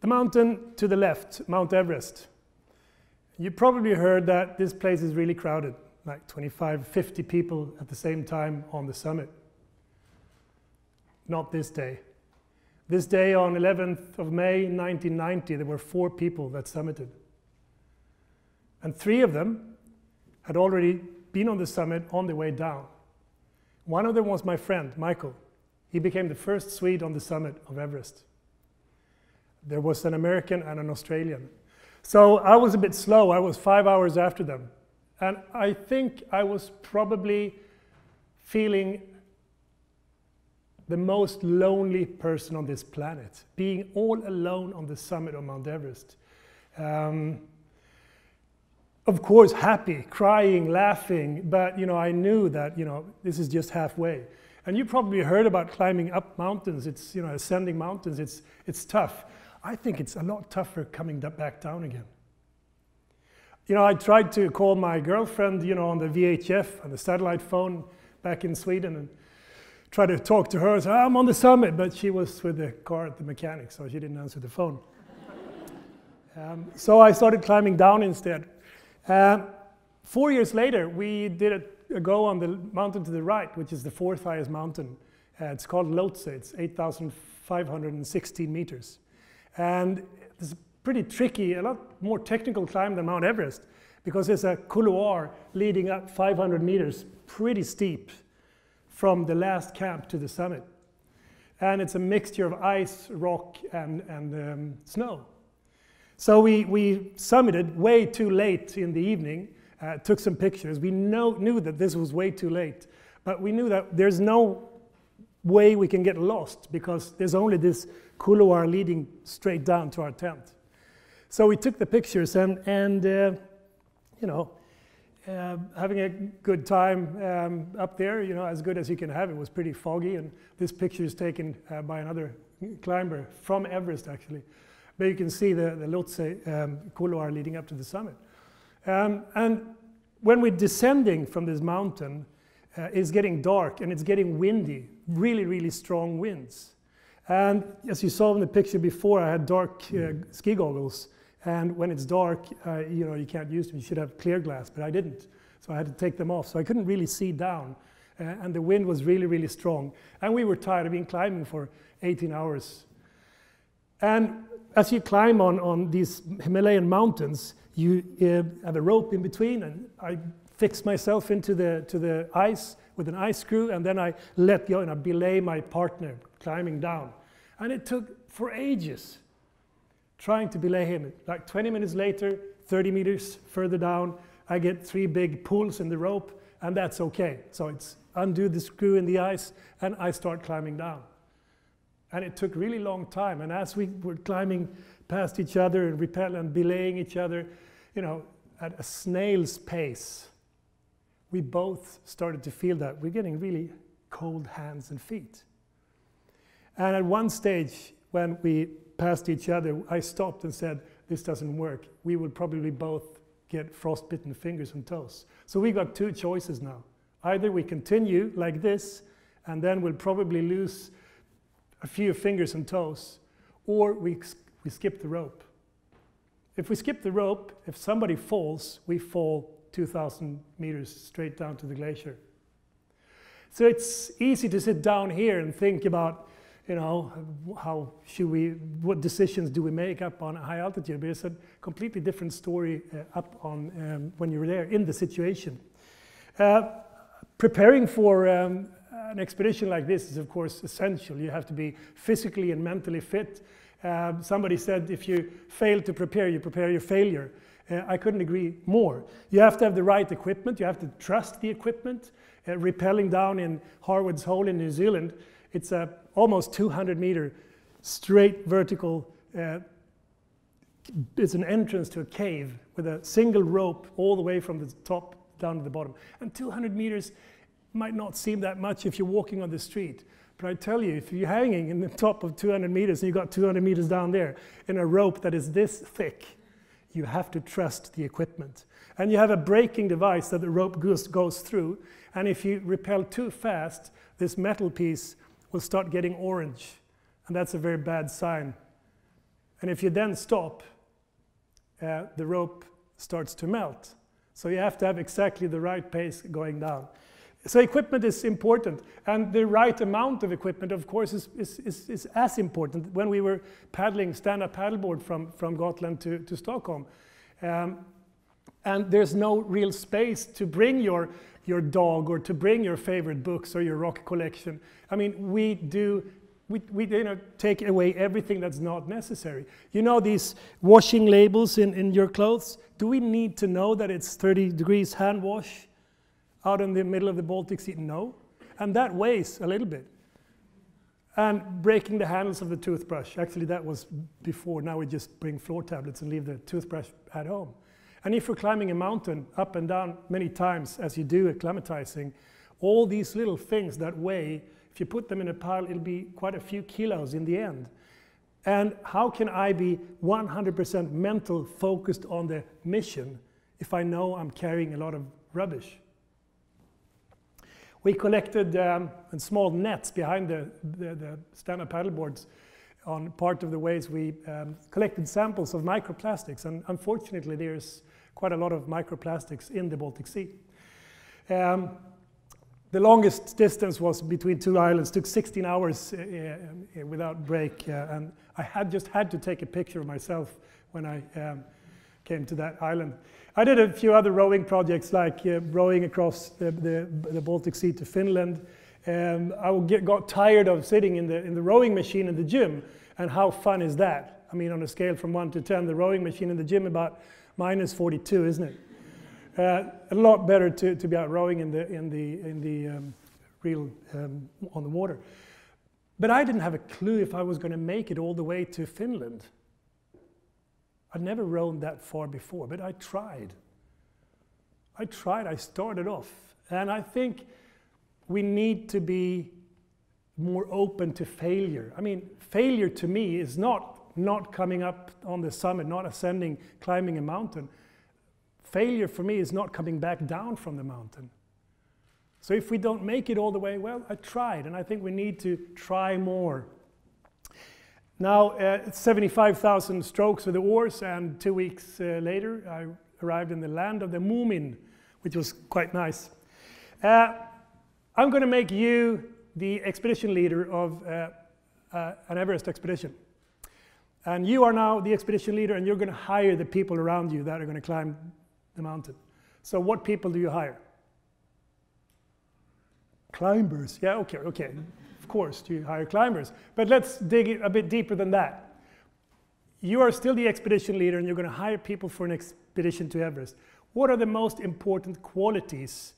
The mountain to the left, Mount Everest. You probably heard that this place is really crowded, like 25, 50 people at the same time on the summit. Not this day. This day on 11th of May 1990, there were four people that summited. And three of them had already been on the summit on the way down. One of them was my friend, Mikael. He became the first Swede on the summit of Everest. There was an American and an Australian. So I was a bit slow. I was five hours after them. And I think I was probably feeling the most lonely person on this planet, being all alone on the summit of Mount Everest. Um, of course, happy, crying, laughing, but you know, I knew that you know this is just halfway. And you probably heard about climbing up mountains. It's you know ascending mountains. It's it's tough. I think it's a lot tougher coming back down again. You know, I tried to call my girlfriend, you know, on the VHF on the satellite phone back in Sweden, and try to talk to her. I'm on the summit, but she was with the car at the mechanic, so she didn't answer the phone. um, so I started climbing down instead. Uh, four years later, we did a, a, go on the mountain to the right, which is the fourth highest mountain. Uh, it's called Lhotse. It's 8,516 meters. And it's pretty tricky, a lot more technical climb than Mount Everest because there's a couloir leading up 500 meters, pretty steep from the last camp to the summit. And it's a mixture of ice, rock, and, and um, snow. So we, we summited way too late in the evening, uh, took some pictures. We know, knew that this was way too late, but we knew that there's no way we can get lost because there's only this couloir leading straight down to our tent. So we took the pictures and, and uh, you know, uh, having a good time um, up there, you know, as good as you can have. It was pretty foggy, and this picture is taken uh, by another climber from Everest, actually. But you can see the, the Lhotse um, couloir leading up to the summit. Um, and when we're descending from this mountain, uh, it's getting dark and it's getting windy, really, really strong winds. And as you saw in the picture before, I had dark uh, ski goggles and when it's dark, uh, you know, you can't use them. You should have clear glass, but I didn't. So I had to take them off. So I couldn't really see down. Uh, and the wind was really, really strong. And we were tired of being climbing for 18 hours. And as you climb on, on these Himalayan mountains, you uh, have a rope in between. And I fix myself into the, to the ice with an ice screw. And then I let go and I belay my partner climbing down. And it took for ages trying to belay him. Like 20 minutes later, 30 meters further down, I get three big pulls in the rope, and that's okay. So it's undo the screw in the ice, and I start climbing down. And it took really long time. And as we were climbing past each other and repel and belaying each other, you know, at a snail's pace, we both started to feel that we're getting really cold hands and feet. And at one stage, when we passed each other, I stopped and said, this doesn't work. We will probably both get frostbitten fingers and toes. So we got two choices now. Either we continue like this, and then we'll probably lose a few fingers and toes, or we, we skip the rope. If we skip the rope, if somebody falls, we fall 2,000 meters straight down to the glacier. So it's easy to sit down here and think about you know, how should we, what decisions do we make up on high altitude? But it's a completely different story uh, up on um, when you're there in the situation. Uh, preparing for um, an expedition like this is, of course, essential. You have to be physically and mentally fit. Uh, somebody said if you fail to prepare, you prepare your failure. Uh, I couldn't agree more. You have to have the right equipment. You have to trust the equipment. Uh, down in Harwood's Hole in New Zealand, it's a almost 200 meter straight vertical. Uh, it's an entrance to a cave with a single rope all the way from the top down to the bottom. And 200 meters might not seem that much if you're walking on the street. But I tell you, if you're hanging in the top of 200 meters and you've got 200 meters down there in a rope that is this thick, you have to trust the equipment. And you have a braking device that the rope goes, goes through. And if you repel too fast, this metal piece will start getting orange. And that's a very bad sign. And if you then stop, uh, the rope starts to melt. So you have to have exactly the right pace going down. So equipment is important, and the right amount of equipment, of course, is, is, is, is as important. When we were paddling stand-up paddleboard from, from Gotland to, to Stockholm, um, and there's no real space to bring your, your dog or to bring your favorite books or your rock collection. I mean, we do we, we you know, take away everything that's not necessary. You know these washing labels in, in your clothes? Do we need to know that it's 30 degrees hand wash out in the middle of the Baltic Sea? No. And that weighs a little bit. And breaking the handles of the toothbrush. Actually, that was before. Now we just bring floor tablets and leave the toothbrush at home. And if you're climbing a mountain up and down many times, as you do acclimatizing, all these little things that weigh if you put them in a pile, it'll be quite a few kilos in the end. And how can I be 100% mental focused on the mission if I know I'm carrying a lot of rubbish? We collected um, small nets behind the, the, the stand-up paddleboards on part of the ways we um, collected samples of microplastics. And unfortunately, there's quite a lot of microplastics in the Baltic Sea. Um, the longest distance was between two islands, took 16 hours uh, uh, without break, uh, and I had just had to take a picture of myself when I um, came to that island. I did a few other rowing projects, like uh, rowing across the, the, the, Baltic Sea to Finland. Um, I get, got tired of sitting in the, in the rowing machine in the gym, and how fun is that? I mean, on a scale from 1 to 10, the rowing machine in the gym about minus 42, isn't it? Uh, a lot better to, to be out rowing in the, in the, in the um, real, um, on the water. But I didn't have a clue if I was going to make it all the way to Finland. I'd never rowed that far before, but I tried. I tried, I started off. And I think we need to be more open to failure. I mean, failure to me is not not coming up on the summit, not ascending, climbing a mountain failure for me is not coming back down from the mountain. So if we don't make it all the way, well, I tried, and I think we need to try more. Now, uh, 75,000 strokes with the oars, and two weeks uh, later, I arrived in the land of the Moomin, which was quite nice. Uh, I'm going to make you the expedition leader of uh, uh, an Everest expedition. And you are now the expedition leader, and you're going to hire the people around you that are going to climb the mountain. So what people do you hire? Climbers. Yeah, okay, okay. Course, to hire climbers. But let's dig a bit deeper than that. You are still the expedition leader and you're going to hire people for an expedition to Everest. What are the most important qualities?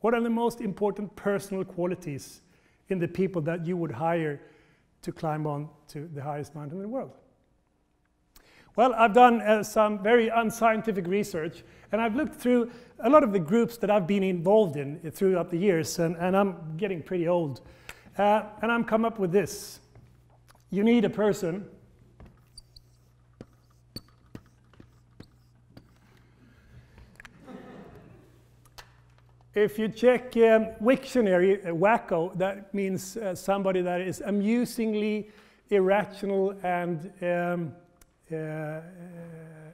What are the most important personal qualities in the people that you would hire to climb on to the highest mountain in the world? Well, I've done uh, some very unscientific research, and I've looked through a lot of the groups that I've been involved in throughout the years, and, and I'm getting pretty old. Uh, and I'm come up with this. You need a person If you check um, Wiktionary, uh, wacko, that means uh, somebody that is amusingly irrational and um,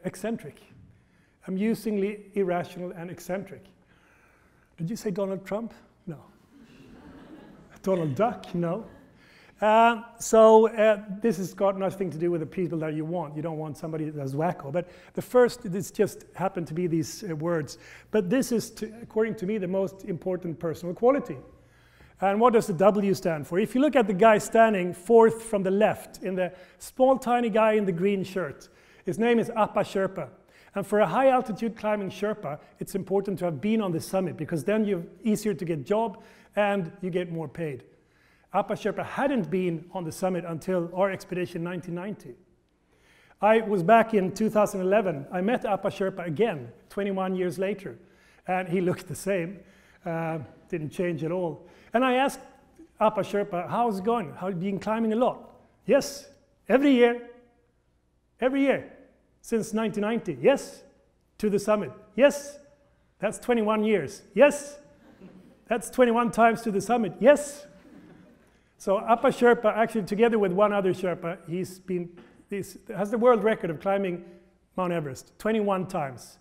eccentric, amusingly irrational and eccentric. Did you say Donald Trump? No. Donald Duck? No. Uh, so uh, this has got nothing to do with the people that you want. You don't want somebody that's wacko. But the first, this just happened to be these uh, words. But this is, to, according to me, the most important personal quality. And what does the W stand for? If you look at the guy standing fourth from the left, in the small tiny guy in the green shirt, his name is Apa Sherpa. And for a high altitude climbing Sherpa, it's important to have been on the summit because then you're easier to get job and you get more paid. Apa Sherpa hadn't been on the summit until our expedition 1990. I was back in 2011. I met Apa Sherpa again 21 years later, and he looked the same, uh, didn't change at all. And I asked Apa Sherpa, how's it going? How have you been climbing a lot? Yes, every year. Every year since 1990. Yes, to the summit. Yes, that's 21 years. Yes, that's 21 times to the summit. Yes. So Apa Sherpa, actually together with one other Sherpa, he's been this, has the world record of climbing Mount Everest 21 times.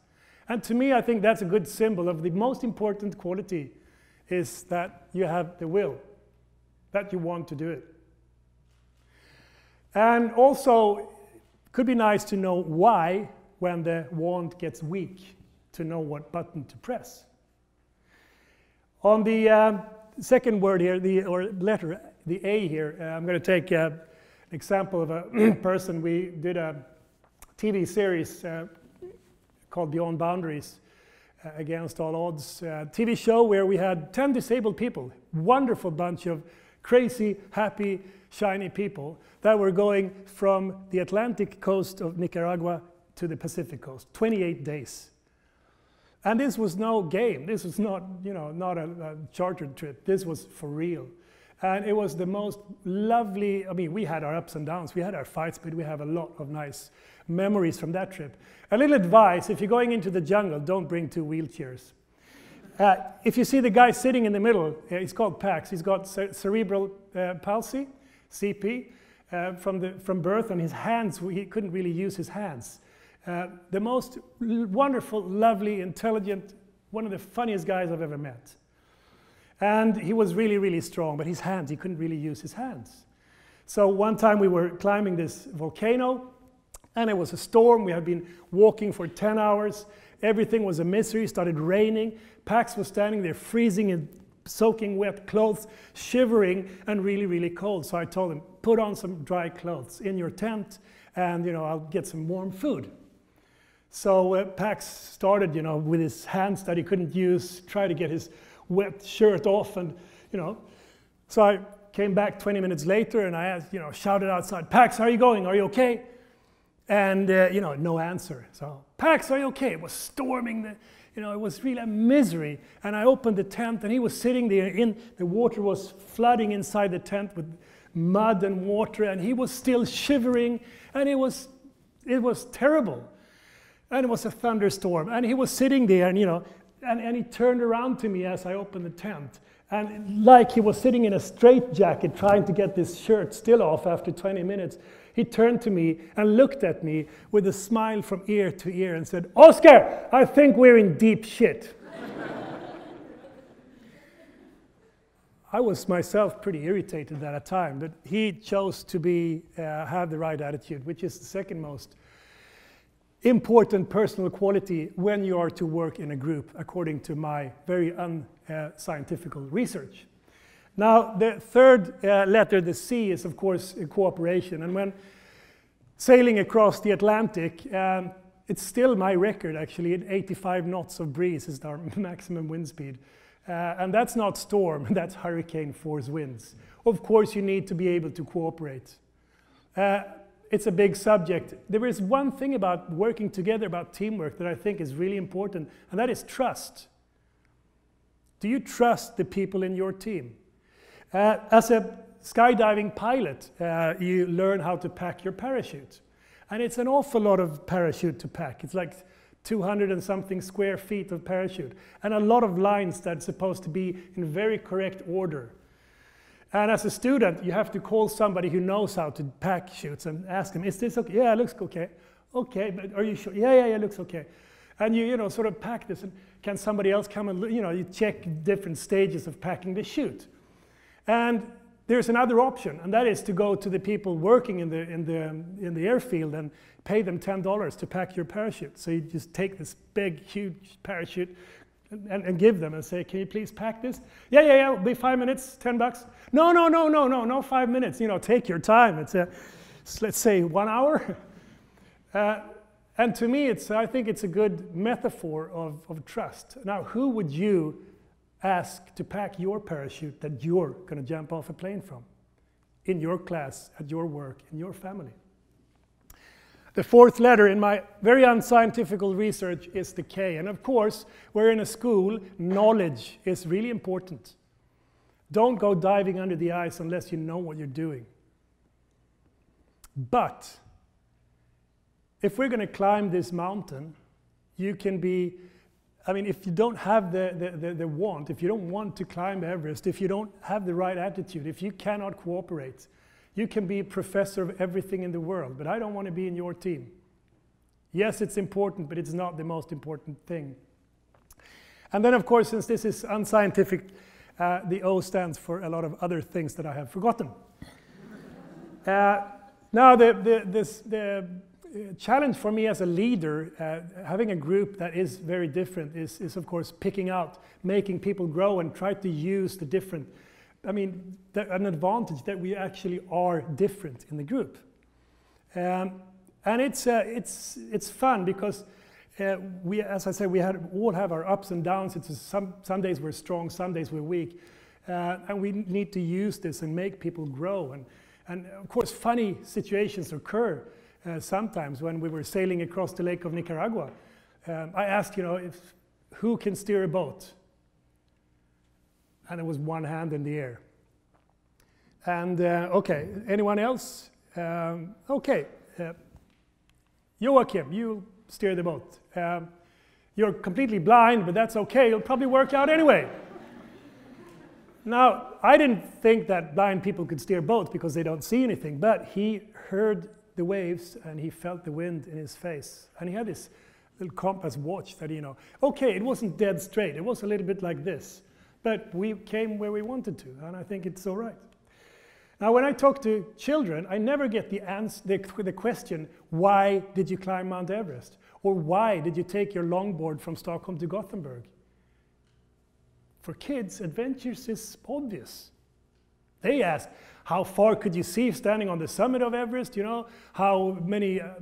And to me, I think that's a good symbol of the most important quality is that you have the will, that you want to do it. And also, could be nice to know why when the wand gets weak, to know what button to press. On the um, second word here, the or letter, the A here, uh, I'm going to take uh, an example of a person. We did a TV series uh, called Beyond Boundaries uh, Against All Odds uh, TV show where we had 10 disabled people, wonderful bunch of crazy, happy, shiny people that were going from the Atlantic coast of Nicaragua to the Pacific coast, 28 days. And this was no game. This was not, you know, not a, a chartered trip. This was for real. And it was the most lovely, I mean, we had our ups and downs. We had our fights, but we have a lot of nice memories from that trip. A little advice, if you're going into the jungle, don't bring two wheelchairs. Uh, if you see the guy sitting in the middle, uh, he's called Pax. He's got cerebral uh, palsy, CP, uh, from, the, from birth, and his hands, he couldn't really use his hands. Uh, the most wonderful, lovely, intelligent, one of the funniest guys I've ever met. And he was really, really strong, but his hands, he couldn't really use his hands. So one time we were climbing this volcano, and it was a storm. We had been walking for 10 hours. Everything was a misery. It started raining. Pax was standing there freezing in soaking wet clothes, shivering and really, really cold. So I told him, put on some dry clothes in your tent and you know, I'll get some warm food. So uh, Pax started, you know, with his hands that he couldn't use, try to get his wet shirt off, and you know. So I came back 20 minutes later, and I asked, you know, shouted outside, Pax, how are you going? Are you okay? And uh, you know, no answer. So Pax, are you okay? It was storming. The, you know, it was really a misery. And I opened the tent, and he was sitting there. In the water was flooding inside the tent with mud and water, and he was still shivering, and it was, it was terrible and it was a thunderstorm. And he was sitting there, and you know, and, and he turned around to me as I opened the tent. And like he was sitting in a straitjacket trying to get this shirt still off after 20 minutes, he turned to me and looked at me with a smile from ear to ear and said, Oskar, I think we're in deep shit. I was myself pretty irritated at a time, but he chose to be, uh, have the right attitude, which is the second most important personal quality when you are to work in a group, according to my very unscientific uh, research. Now, the third uh, letter, the C, is of course cooperation. And when sailing across the Atlantic, um, it's still my record actually at 85 knots of breeze is our maximum wind speed. Uh, and that's not storm, that's hurricane force winds. Of course, you need to be able to cooperate. Uh, it's a big subject. There is one thing about working together, about teamwork, that I think is really important, and that is trust. Do you trust the people in your team? Uh, as a skydiving pilot, uh, you learn how to pack your parachute. And it's an awful lot of parachute to pack. It's like 200 and something square feet of parachute, and a lot of lines that's supposed to be in very correct order. And as a student, you have to call somebody who knows how to pack shoots and ask them, is this okay? Yeah, it looks okay. Okay, but are you sure? Yeah, yeah, yeah, it looks okay. And you, you know, sort of pack this, and can somebody else come and, you know, you check different stages of packing the chute. And there's another option, and that is to go to the people working in the, in the, in the airfield and pay them $10 to pack your parachute. So you just take this big, huge parachute, and, and, give them and say, can you please pack this? Yeah, yeah, yeah, it'll be five minutes, 10 bucks. No, no, no, no, no, no five minutes. You know, take your time. It's a, let's say one hour. Uh, and to me, it's, I think it's a good metaphor of, of trust. Now, who would you ask to pack your parachute that you're going to jump off a plane from? In your class, at your work, in your family. The fourth letter in my very unscientific research is the K. And of course, we're in a school, knowledge is really important. Don't go diving under the ice unless you know what you're doing. But if we're going to climb this mountain, you can be, I mean, if you don't have the, the, the, the, want, if you don't want to climb Everest, if you don't have the right attitude, if you cannot cooperate, You can be a professor of everything in the world, but I don't want to be in your team. Yes, it's important, but it's not the most important thing. And then, of course, since this is unscientific, uh, the O stands for a lot of other things that I have forgotten. uh, now, the, the, this, the uh, challenge for me as a leader, uh, having a group that is very different, is, is of course picking out, making people grow, and try to use the different I mean, an advantage that we actually are different in the group. Um, and it's, uh, it's, it's fun because uh, we, as I said, we had, all have our ups and downs. It's some, some days we're strong, some days we're weak. Uh, and we need to use this and make people grow. And, and of course, funny situations occur uh, sometimes when we were sailing across the Lake of Nicaragua. Um, I asked, you know, if, who can steer a boat? And it was one hand in the air. And uh, okay, anyone else? Um, okay, uh, Joachim, you steer the boat. Um, you're completely blind, but that's okay. It'll probably work out anyway. now, I didn't think that blind people could steer boats because they don't see anything, but he heard the waves and he felt the wind in his face. And he had this little compass watch that, you know, okay, it wasn't dead straight. It was a little bit like this. But we came where we wanted to, and I think it's all right. Now, when I talk to children, I never get the, answer, the, the question, why did you climb Mount Everest? Or why did you take your longboard from Stockholm to Gothenburg? For kids, adventures is obvious. They ask, how far could you see standing on the summit of Everest? You know, how many uh,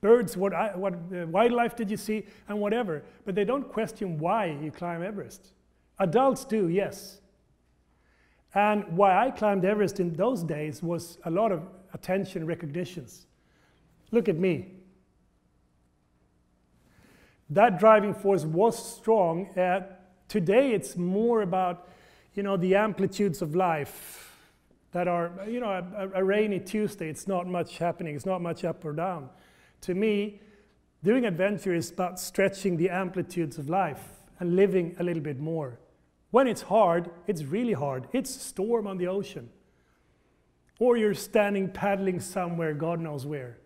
birds, what, what uh, wildlife did you see, and whatever. But they don't question why you climb Everest. Adults do, yes. And why I climbed Everest in those days was a lot of attention recognitions. Look at me. That driving force was strong. Uh, today it's more about, you know, the amplitudes of life that are, you know, a, a rainy Tuesday, it's not much happening, it's not much up or down. To me, doing adventure is about stretching the amplitudes of life and living a little bit more. When it's hard, it's really hard. It's storm on the ocean. Or you're standing paddling somewhere, God knows where.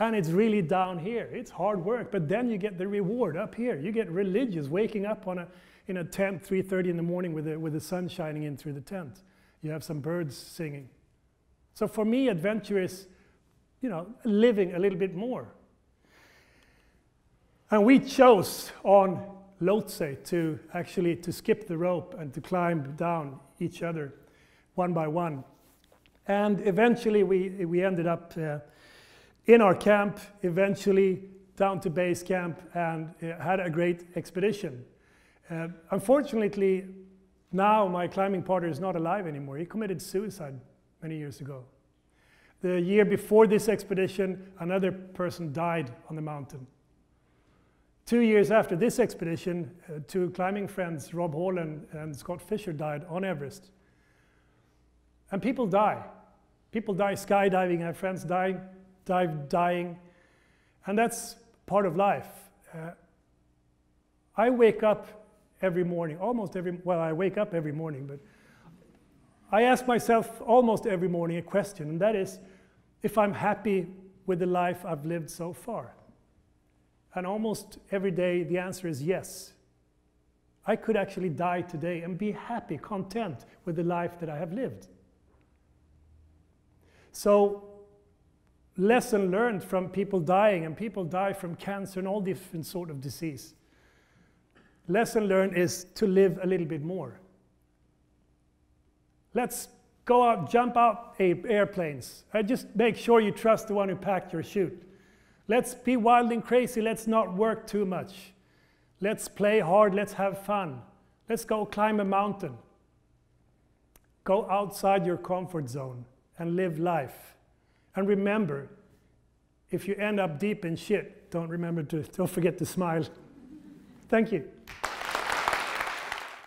And it's really down here. It's hard work, but then you get the reward up here. You get religious, waking up on a, in a tent 3.30 in the morning with the, with the sun shining in through the tent. You have some birds singing. So for me, adventure is, you know, living a little bit more. And we chose on Lhotse to actually to skip the rope and to climb down each other one by one. And eventually we, we ended up uh, in our camp, eventually down to base camp and uh, had a great expedition. Uh, unfortunately, now my climbing partner is not alive anymore. He committed suicide many years ago. The year before this expedition, another person died on the mountain. Two years after this expedition, uh, two climbing friends, Rob Hall and, and Scott Fischer, died on Everest. And people die. People die skydiving, I have friends dying, dive, dying. And that's part of life. Uh, I wake up every morning, almost every, well, I wake up every morning, but I ask myself almost every morning a question, and that is if I'm happy with the life I've lived so far. And almost every day, the answer is yes. I could actually die today and be happy, content with the life that I have lived. So, lesson learned from people dying, and people die from cancer and all different sort of disease. Lesson learned is to live a little bit more. Let's go out, jump out airplanes. Just make sure you trust the one who packed your chute. Let's be wild and crazy. Let's not work too much. Let's play hard. Let's have fun. Let's go climb a mountain. Go outside your comfort zone and live life. And remember, if you end up deep in shit, don't remember to don't forget to smile. Thank you.